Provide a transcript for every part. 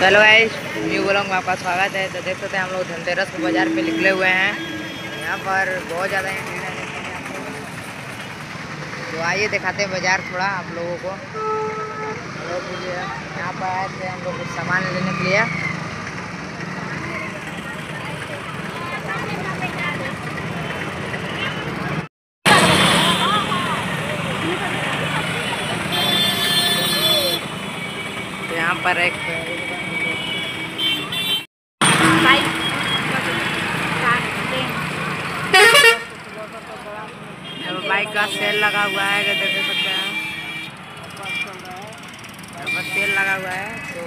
चलो guys new blog में आपका स्वागत है। तो देख सकते हैं हम लोग धनतेरस के बाज़ार पे निकले हुए हैं। यहाँ पर बहुत ज़्यादा ही है तो आइए दिखाते हैं बाज़ार थोड़ा आप लोगों को। यहाँ पर आए थे हम लोग कुछ सामान लेने के लिए। तो पर एक का सेल लगा हुआ है जो देख सकते हैं। पर सेल लगा हुआ है तो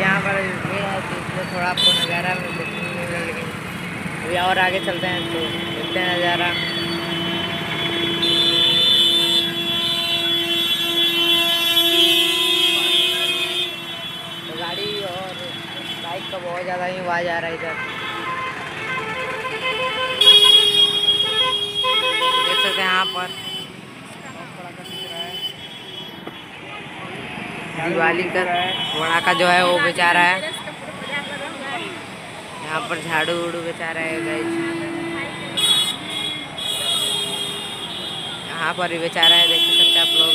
यहाँ पर भीड़ है इसलिए थोड़ा आपको नज़ारा को मिल लेकिन अभी और आगे चलते हैं तो देखते हैं नज़ारा तो गाड़ी और बाइक का बहुत ज़्यादा ही आवाज़ आ रहा है इधर। देख सकते हैं यहाँ पर। दिवाली का पटाखा जो है, वो बेचा रहा है। यहाँ पर झाड़ू उड़ू बेचा रहा है गाइस यहाँ पर भी बेचा रहा है, देख सकते हैं आप लोग।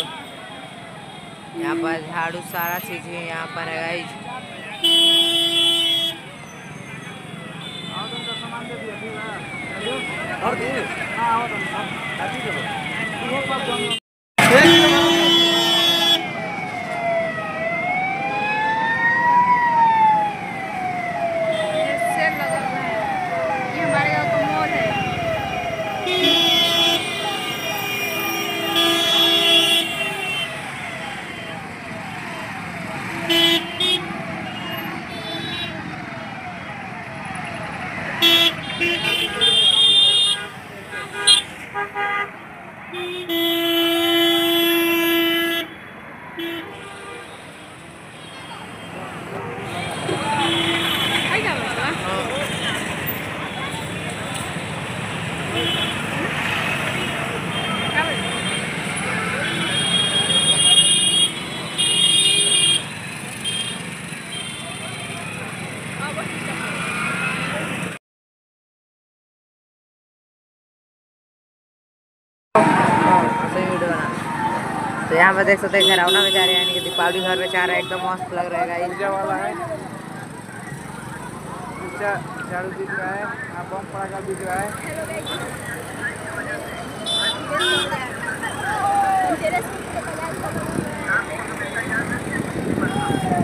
यहाँ पर झाड़ू सारा चीज़ है यहाँ पर है गाइस सेल Yeah. तो यहाँ पर देख सकते हैं घरौना जा रहे हैं यानी कि दीपावली घर बेचा रहा है एकदम मस्त लग रहा है ऊर्जा वाला है। ऊर्जा झाड़ू दिख रहा है यहाँ बम पड़ाका दिख रहा है।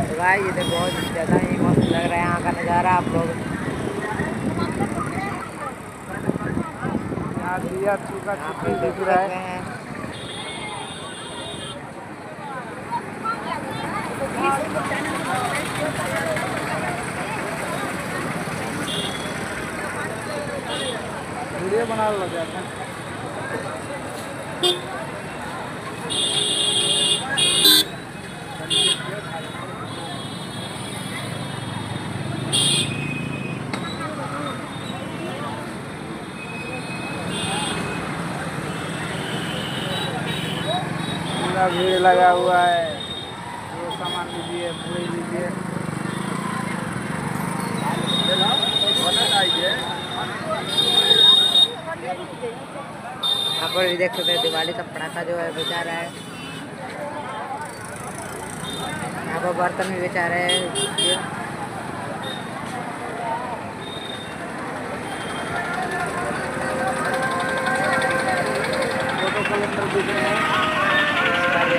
तो भाई ये तो बहुत ज़्यादा ही मस्त लग रहा है यहाँ का नज़ारा आप लोग। यहाँ दिया चूका चुकी देख रहा सकते है हैं जाता है भीड़ लगा हुआ है। जो सामान लीजिए पूरी लीजिए। यहाँ पर भी देख सकते हैं, दिवाली का पटाखा जो है बेचा रहा है। यहाँ पर बर्तन भी बेचा रहे हैं।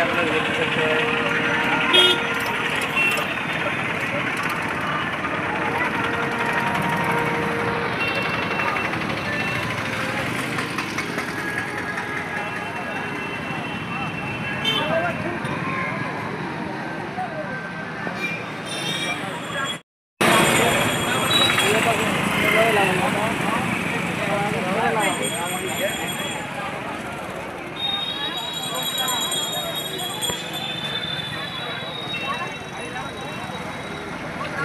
आप लोग हैं।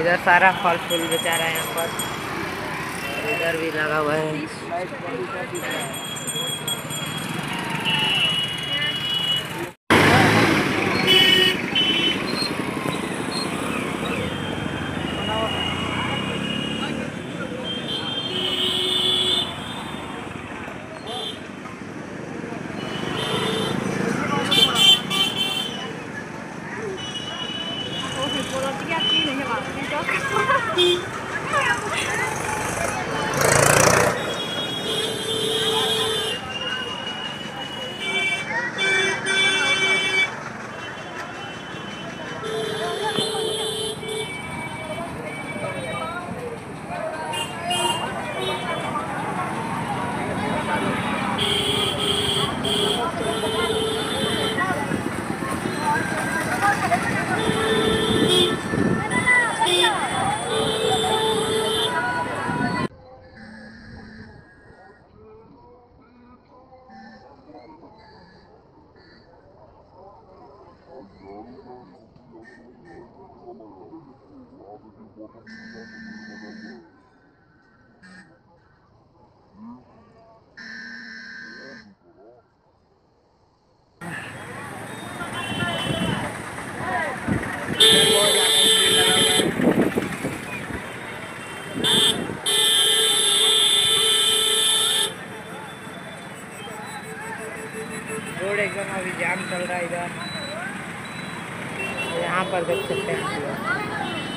इधर सारा फल फूल बेचा रहा है यहाँ पर। इधर भी लगा हुआ है। Thank you. लाइट बगीचा दिख रहा है रोड एकदम अभी जाम चल रहा है इधर यहाँ पर देख सकते हैं आप लोग।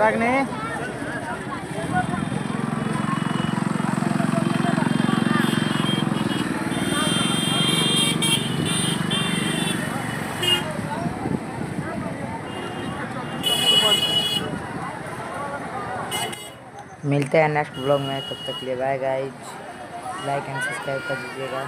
रखने मिलते हैं नेक्स्ट ब्लॉग में, तब तक लिए bye guys like and subscribe कर दीजिएगा।